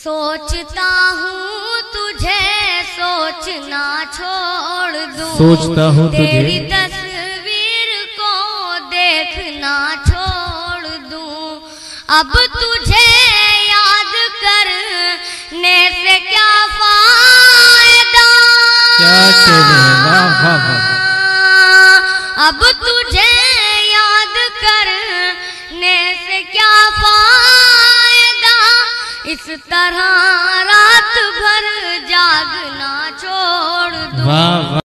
सोचता हूँ तुझे सोचना छोड़ दूँ। सोचता हूँ तेरी तस्वीर को देखना छोड़ दूँ। अब तुझे याद करने से क्या फ़ायदा? क्या वाह वाह। अब तुझे याद करने से क्या इस तरह रात भर जागना छोड़ दूँ।